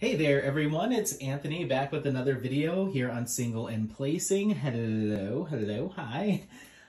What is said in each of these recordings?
Hey there everyone, it's Anthony back with another video here on Single and Placing. Hello, hello, hi.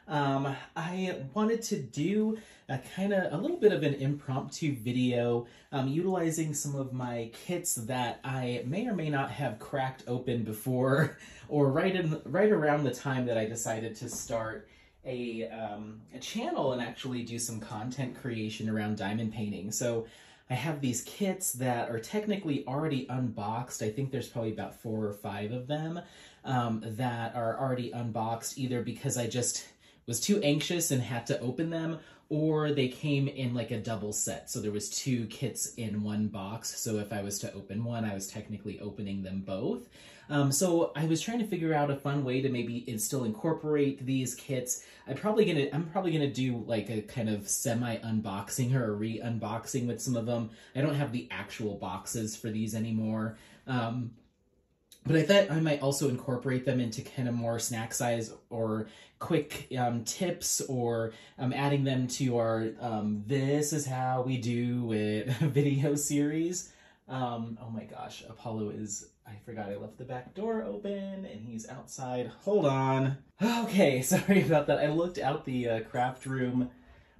Um, I wanted to do a kind of a little bit of an impromptu video um, utilizing some of my kits that I may or may not have cracked open before or right in right around the time that I decided to start a, um, a channel and actually do some content creation around diamond painting. So I have these kits that are technically already unboxed. I think there's probably about four or five of them um, that are already unboxed either because I just was too anxious and had to open them or they came in like a double set. So there was two kits in one box. So if I was to open one, I was technically opening them both. Um, so I was trying to figure out a fun way to maybe still incorporate these kits. I'm probably gonna I'm probably gonna do like a kind of semi unboxing or a re unboxing with some of them. I don't have the actual boxes for these anymore. Um, but I thought I might also incorporate them into kind of more snack size or quick um, tips or um, adding them to our um, this is how we do it video series. Um, oh my gosh, Apollo is, I forgot I left the back door open and he's outside. Hold on. Okay, sorry about that. I looked out the uh, craft room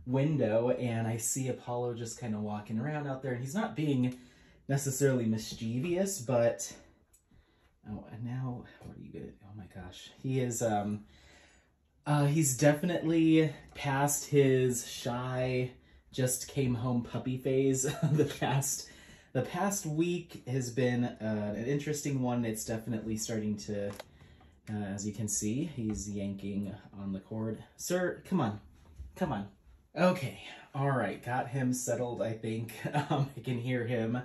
window and I see Apollo just kind of walking around out there and he's not being necessarily mischievous, but Oh, and now what are you gonna? Oh my gosh, he is. Um, uh, he's definitely past his shy, just came home puppy phase. the past, the past week has been uh, an interesting one. It's definitely starting to, uh, as you can see, he's yanking on the cord. Sir, come on, come on. Okay, all right, got him settled. I think um, I can hear him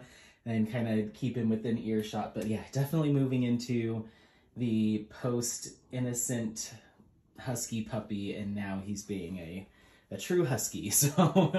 and kind of keep him within earshot. But yeah, definitely moving into the post innocent husky puppy, and now he's being a a true husky. So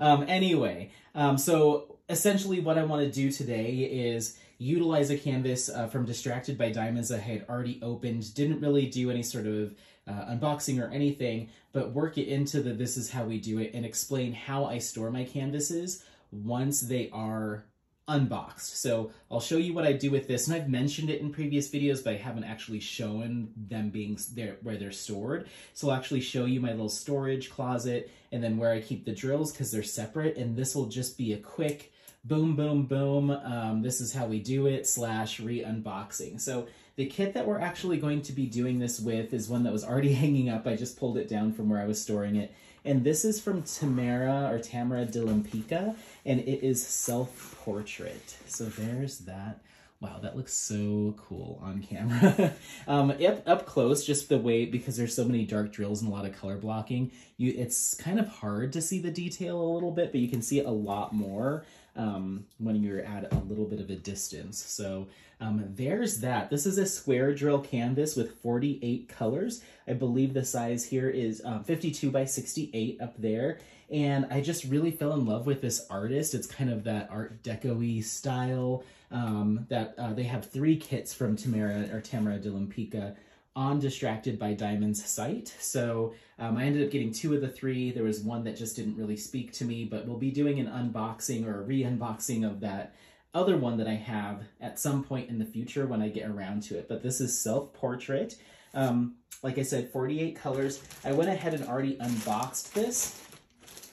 um, anyway, um, so essentially what I want to do today is utilize a canvas uh, from Distracted by Diamonds that I had already opened. Didn't really do any sort of uh, unboxing or anything, but work it into the this is how we do it and explain how I store my canvases once they are unboxed. So I'll show you what I do with this, and I've mentioned it in previous videos, but I haven't actually shown them being there where they're stored. So I'll actually show you my little storage closet and then where I keep the drills because they're separate, and this will just be a quick boom, boom, boom, um, this is how we do it, slash re-unboxing. So the kit that we're actually going to be doing this with is one that was already hanging up. I just pulled it down from where I was storing it. And this is from Tamara or Tamara de Lempicka, and it is self-portrait. So there's that. Wow, that looks so cool on camera. um, up, up close, just the way, because there's so many dark drills and a lot of color blocking, you it's kind of hard to see the detail a little bit, but you can see it a lot more um, when you're at a little bit of a distance. So um, there's that. This is a square drill canvas with 48 colors. I believe the size here is um, 52 by 68 up there. And I just really fell in love with this artist. It's kind of that Art Deco-y style um, that uh, they have three kits from Tamara or Tamara de Lempicka on Distracted by Diamond's site. So um, I ended up getting two of the three. There was one that just didn't really speak to me, but we'll be doing an unboxing or a re-unboxing of that other one that I have at some point in the future when I get around to it. But this is self-portrait. Um, like I said, 48 colors. I went ahead and already unboxed this.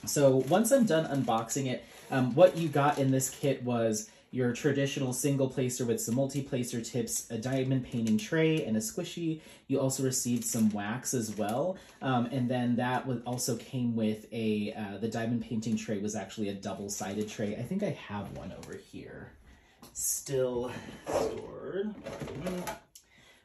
So once I'm done unboxing it, um, what you got in this kit was your traditional single placer with some multi-placer tips, a diamond painting tray, and a squishy. You also received some wax as well. Um, and then that also came with a, uh, the diamond painting tray was actually a double-sided tray. I think I have one over here still stored.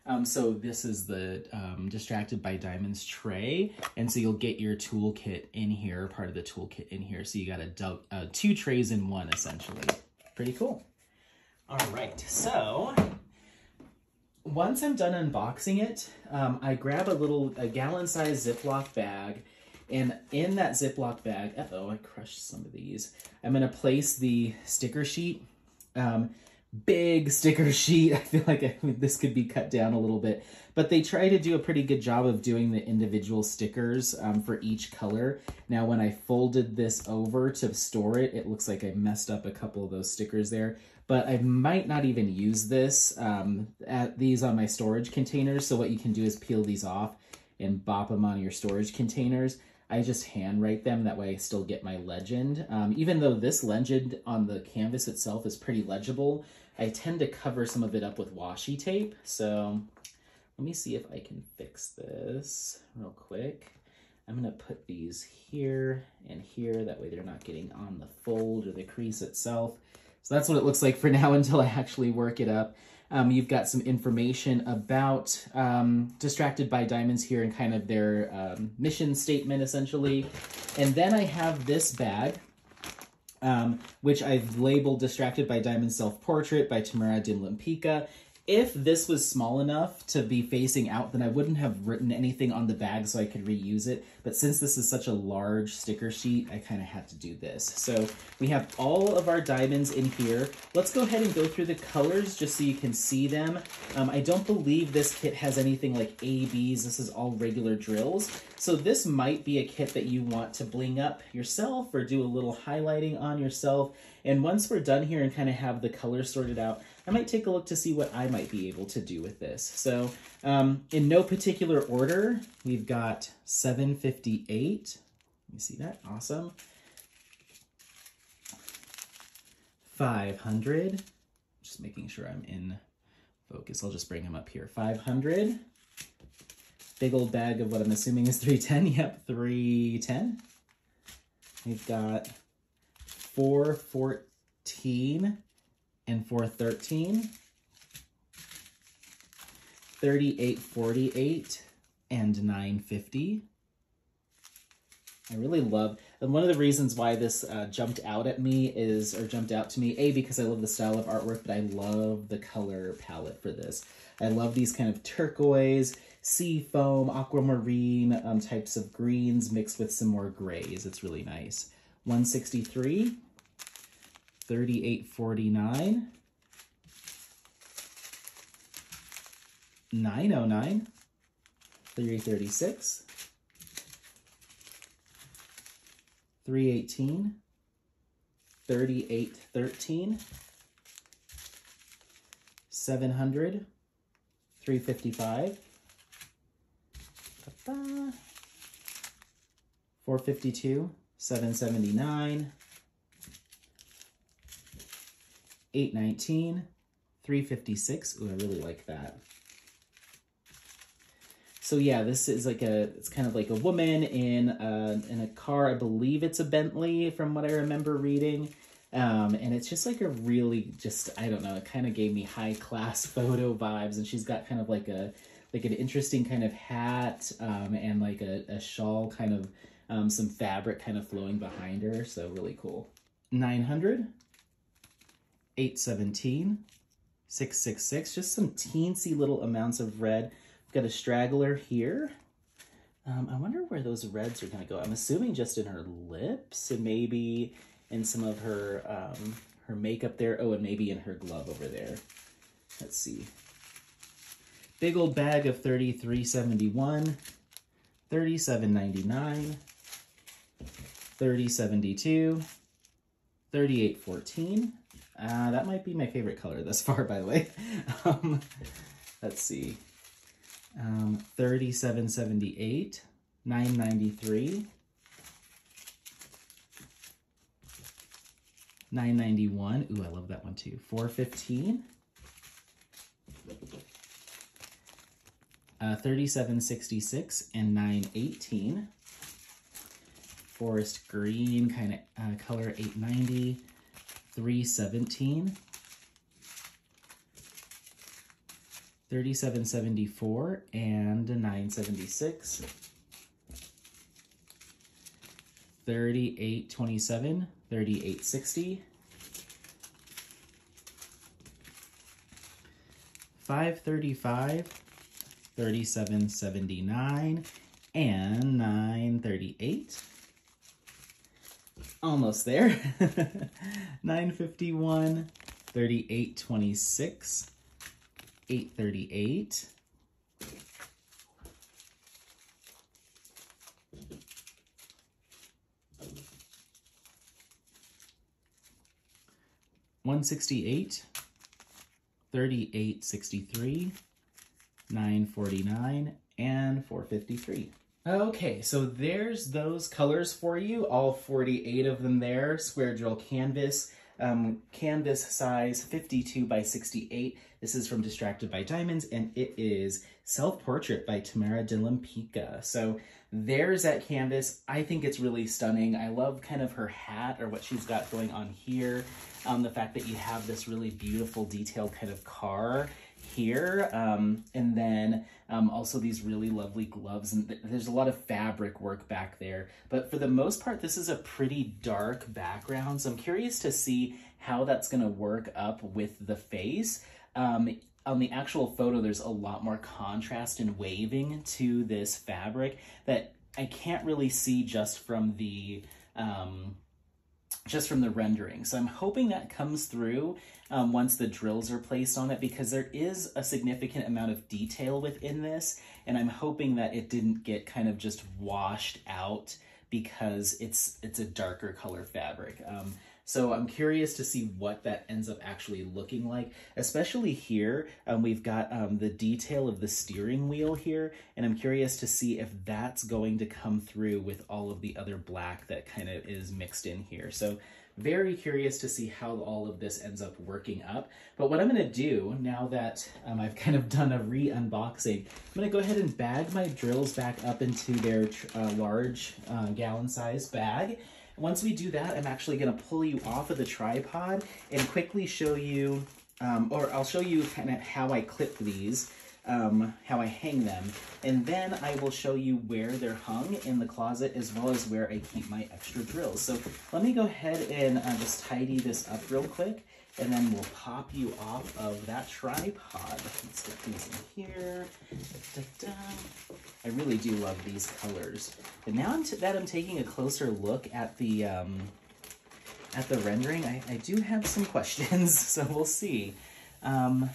Um, so this is the um, Distracted by Diamonds tray. And so you'll get your toolkit in here, part of the toolkit in here. So you got a uh, two trays in one, essentially. Pretty cool. All right, so once I'm done unboxing it, um, I grab a little a gallon-sized Ziploc bag, and in that Ziploc bag, uh-oh, I crushed some of these. I'm gonna place the sticker sheet. Um, big sticker sheet. I feel like I, this could be cut down a little bit, but they try to do a pretty good job of doing the individual stickers um, for each color. Now, when I folded this over to store it, it looks like I messed up a couple of those stickers there, but I might not even use this um, at these on my storage containers. So what you can do is peel these off and bop them on your storage containers. I just handwrite them, that way I still get my legend. Um, even though this legend on the canvas itself is pretty legible, I tend to cover some of it up with washi tape. So let me see if I can fix this real quick. I'm gonna put these here and here, that way they're not getting on the fold or the crease itself. So that's what it looks like for now until I actually work it up. Um, you've got some information about um, Distracted by Diamonds here and kind of their um, mission statement, essentially. And then I have this bag, um, which I've labeled Distracted by Diamonds Self-Portrait by Tamara de Lempicka if this was small enough to be facing out, then I wouldn't have written anything on the bag so I could reuse it. But since this is such a large sticker sheet, I kind of had to do this. So we have all of our diamonds in here. Let's go ahead and go through the colors just so you can see them. Um, I don't believe this kit has anything like ABs. This is all regular drills. So this might be a kit that you want to bling up yourself or do a little highlighting on yourself. And once we're done here and kind of have the colors sorted out, I might take a look to see what I might be able to do with this. So um, in no particular order, we've got 758. Let me see that. Awesome. 500. Just making sure I'm in focus. I'll just bring him up here. 500. Big old bag of what I'm assuming is 310. Yep, 310. We've got 414 and 413, 3848, and 950. I really love, and one of the reasons why this uh, jumped out at me is, or jumped out to me, A, because I love the style of artwork, but I love the color palette for this. I love these kind of turquoise, sea foam, aquamarine um, types of greens mixed with some more grays. It's really nice. 163, 3849, 909, 336, 318, 3813, 700, 355, 452, 779, 819, 356. Ooh, I really like that. So yeah, this is like a, it's kind of like a woman in a, in a car. I believe it's a Bentley from what I remember reading. Um, and it's just like a really just, I don't know, it kind of gave me high class photo vibes. And she's got kind of like a, like an interesting kind of hat um, and like a, a shawl kind of, um, some fabric kind of flowing behind her. So really cool. 900. 817, 666, just some teensy little amounts of red. We've got a straggler here. Um, I wonder where those reds are going to go. I'm assuming just in her lips and maybe in some of her um, her makeup there. Oh, and maybe in her glove over there. Let's see. Big old bag of 33.71, 37.99, 30.72, 38.14, uh, that might be my favorite color thus far, by the way. um, let's see. Um, 3778, 993, 991. Ooh, I love that one too. 415. Uh, 3766 and 918. Forest green kind of uh, color 890. 317, 3774, and 976, 3827, 3860, 535, 3779, and 938 almost there. 951, 3826, 838. 168, 3863, 949, and 453. Okay, so there's those colors for you, all 48 of them there, square drill canvas, um, canvas size 52 by 68. This is from Distracted by Diamonds, and it is Self-Portrait by Tamara de Lempicka. So there's that canvas. I think it's really stunning. I love kind of her hat or what she's got going on here. Um, the fact that you have this really beautiful detailed kind of car here. Um, and then um, also these really lovely gloves. And th there's a lot of fabric work back there. But for the most part, this is a pretty dark background. So I'm curious to see how that's going to work up with the face. Um, on the actual photo, there's a lot more contrast and waving to this fabric that I can't really see just from the um, just from the rendering. So I'm hoping that comes through um, once the drills are placed on it because there is a significant amount of detail within this and I'm hoping that it didn't get kind of just washed out because it's it's a darker color fabric. Um, so I'm curious to see what that ends up actually looking like, especially here. Um, we've got um, the detail of the steering wheel here, and I'm curious to see if that's going to come through with all of the other black that kind of is mixed in here. So very curious to see how all of this ends up working up. But what I'm gonna do now that um, I've kind of done a re-unboxing, I'm gonna go ahead and bag my drills back up into their uh, large uh, gallon size bag. Once we do that, I'm actually gonna pull you off of the tripod and quickly show you, um, or I'll show you kind of how I clip these, um, how I hang them, and then I will show you where they're hung in the closet as well as where I keep my extra drills. So let me go ahead and uh, just tidy this up real quick and then we'll pop you off of that tripod. Let's get these in here. Da, da. I really do love these colors. But now I'm that I'm taking a closer look at the um, at the rendering, I, I do have some questions, so we'll see. Um,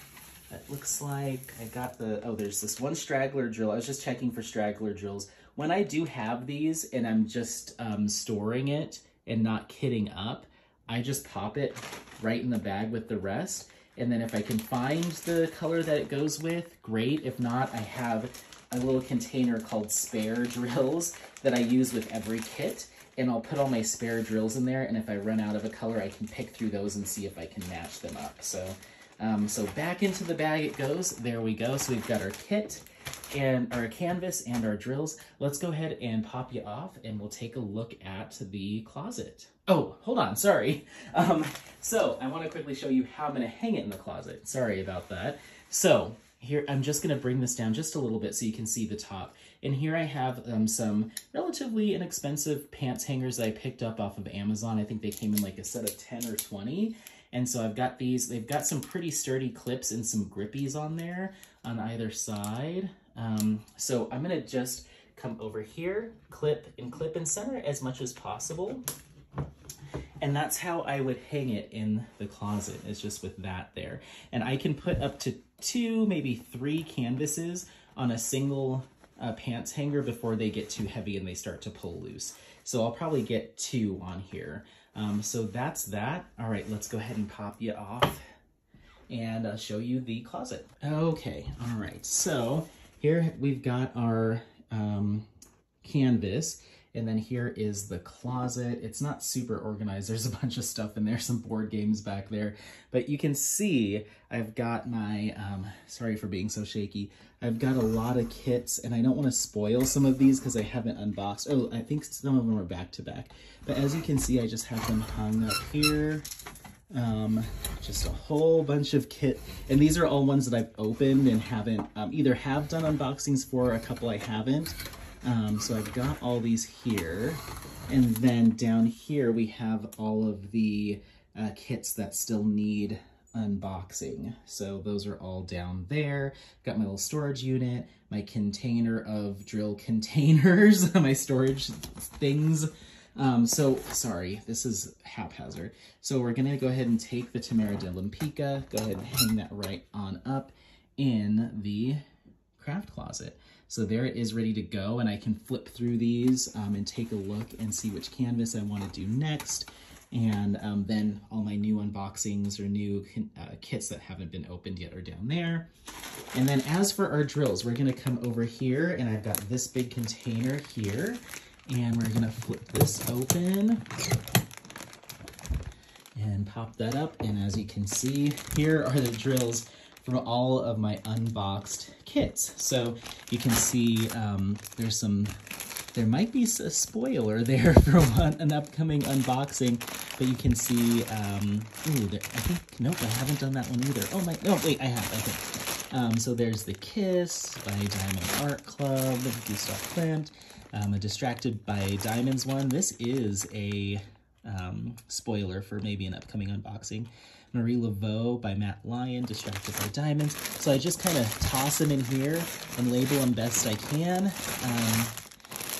it looks like I got the, oh, there's this one straggler drill. I was just checking for straggler drills. When I do have these and I'm just um, storing it and not kitting up, I just pop it right in the bag with the rest. And then if I can find the color that it goes with, great. If not, I have a little container called spare drills that I use with every kit. And I'll put all my spare drills in there. And if I run out of a color, I can pick through those and see if I can match them up. So, um, so back into the bag it goes. There we go. So we've got our kit and our canvas and our drills. Let's go ahead and pop you off and we'll take a look at the closet. Oh, hold on, sorry. Um, so I wanna quickly show you how I'm gonna hang it in the closet. Sorry about that. So here, I'm just gonna bring this down just a little bit so you can see the top. And here I have um, some relatively inexpensive pants hangers that I picked up off of Amazon. I think they came in like a set of 10 or 20. And so I've got these, they've got some pretty sturdy clips and some grippies on there on either side. Um, so I'm gonna just come over here, clip and clip and center as much as possible. And that's how I would hang it in the closet, is just with that there. And I can put up to two, maybe three canvases on a single uh, pants hanger before they get too heavy and they start to pull loose. So I'll probably get two on here. Um, so that's that. All right, let's go ahead and pop you off and uh, show you the closet. Okay, all right. So here we've got our um, canvas and then here is the closet. It's not super organized. There's a bunch of stuff in there, some board games back there. But you can see I've got my, um, sorry for being so shaky, I've got a lot of kits and I don't want to spoil some of these because I haven't unboxed. Oh, I think some of them are back to back. But as you can see, I just have them hung up here. Um, just a whole bunch of kit. And these are all ones that I've opened and haven't, um, either have done unboxings for, a couple I haven't. Um, so I've got all these here. And then down here we have all of the uh, kits that still need unboxing. So those are all down there. Got my little storage unit, my container of drill containers, my storage things. Um, so, sorry, this is haphazard. So we're going to go ahead and take the Tamara de Lempicka, go ahead and hang that right on up in the craft closet. So there it is ready to go, and I can flip through these um, and take a look and see which canvas I want to do next. And um, then all my new unboxings or new uh, kits that haven't been opened yet are down there. And then as for our drills, we're gonna come over here and I've got this big container here and we're gonna flip this open and pop that up. And as you can see, here are the drills from all of my unboxed kits. So you can see um, there's some, there might be a spoiler there for one, an upcoming unboxing, but you can see, um, ooh, there, I think, nope, I haven't done that one either. Oh my, no, wait, I have, I think. Um, so there's The Kiss by Diamond Art Club, Gustav Klimt, um, a Distracted by Diamonds one. This is a um, spoiler for maybe an upcoming unboxing. Marie Laveau by Matt Lyon, Distracted by Diamonds. So I just kind of toss them in here and label them best I can. Um,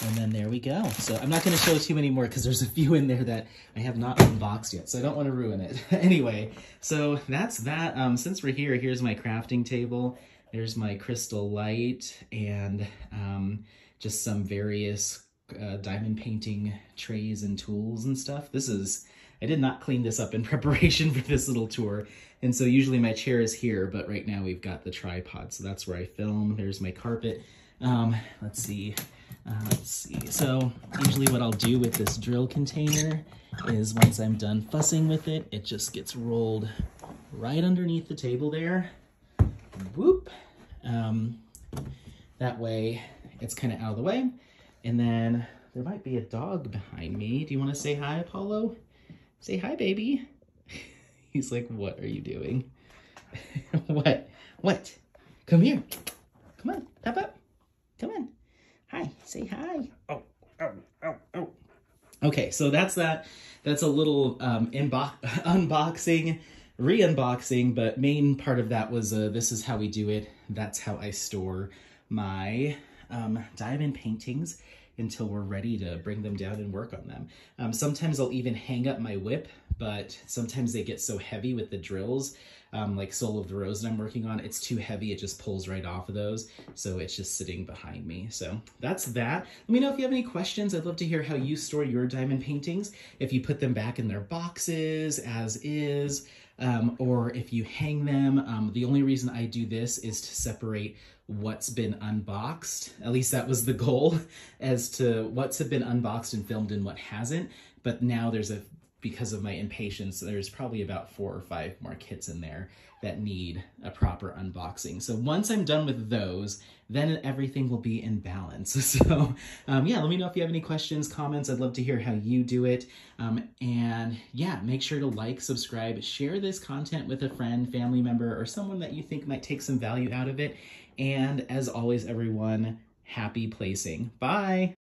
and then there we go. So I'm not going to show too many more because there's a few in there that I have not unboxed yet, so I don't want to ruin it. anyway, so that's that. Um, since we're here, here's my crafting table. There's my crystal light and um, just some various uh, diamond painting trays and tools and stuff. This is I did not clean this up in preparation for this little tour. And so usually my chair is here, but right now we've got the tripod. So that's where I film. There's my carpet. Um, let's see. Uh, let's see. So usually what I'll do with this drill container is once I'm done fussing with it, it just gets rolled right underneath the table there. Whoop. Um, that way it's kind of out of the way. And then there might be a dog behind me. Do you want to say hi, Apollo? Say hi, baby. He's like, what are you doing? what? What? Come here. Come on, pop up. Come on. Hi, say hi. Oh, oh, oh, oh. Okay, so that's that. That's a little um, unboxing, re-unboxing, but main part of that was uh, this is how we do it. That's how I store my um, diamond paintings until we're ready to bring them down and work on them. Um, sometimes I'll even hang up my whip, but sometimes they get so heavy with the drills, um, like Soul of the Rose that I'm working on, it's too heavy, it just pulls right off of those, so it's just sitting behind me. So that's that. Let me know if you have any questions. I'd love to hear how you store your diamond paintings, if you put them back in their boxes as is, um, or if you hang them. Um, the only reason I do this is to separate what's been unboxed. At least that was the goal as to what's have been unboxed and filmed and what hasn't. But now there's a, because of my impatience, there's probably about four or five more kits in there that need a proper unboxing. So once I'm done with those, then everything will be in balance. So um, yeah, let me know if you have any questions, comments. I'd love to hear how you do it. Um, and yeah, make sure to like, subscribe, share this content with a friend, family member, or someone that you think might take some value out of it. And as always, everyone, happy placing. Bye.